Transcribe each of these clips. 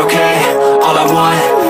okay? All I want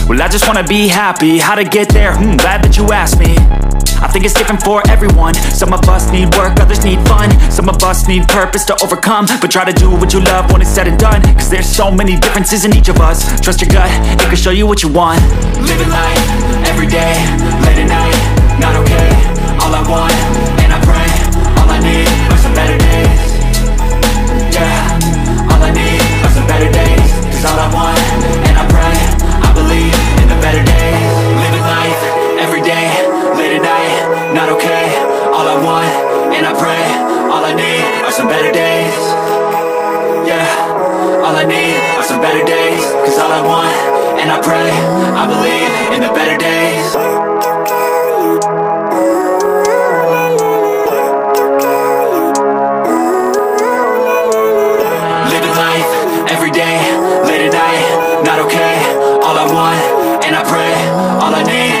Well I just wanna be happy, how to get there? Hmm, glad that you asked me. I think it's different for everyone. Some of us need work, others need fun. Some of us need purpose to overcome. But try to do what you love when it's said and done. Cause there's so many differences in each of us. Trust your gut, it can show you what you want. Living life, everyday, some better days. Yeah, all I need are some better days. Cause all I want, and I pray I believe in the better days. Living life, everyday, late at night Not okay, all I want, and I pray All I need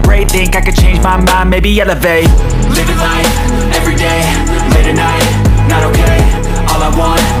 Think I could change my mind, maybe elevate. Living life, everyday, late at night Not okay, all I want,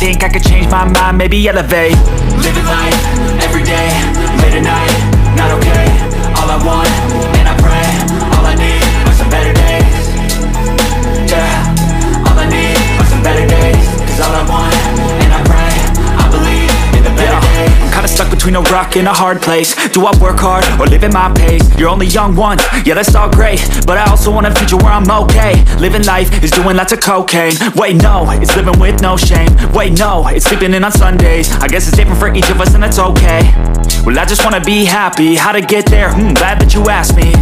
Think I could change my mind, maybe elevate. Living life, everyday, late at night Not okay, all I want, between a rock and a hard place. Do I work hard or live at my pace? You're only young once, yeah that's all great. But I also want a future where I'm okay. Living life is doing lots of cocaine. Wait no, it's living with no shame. Wait no, it's sleeping in on Sundays. I guess it's different for each of us and that's okay. Well I just wanna be happy, how to get there? Hmm, glad that you asked me.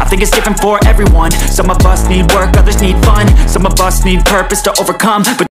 I think it's different for everyone. Some of us need work, others need fun. Some of us need purpose to overcome But